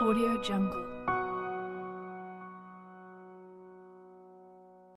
Audio Jungle.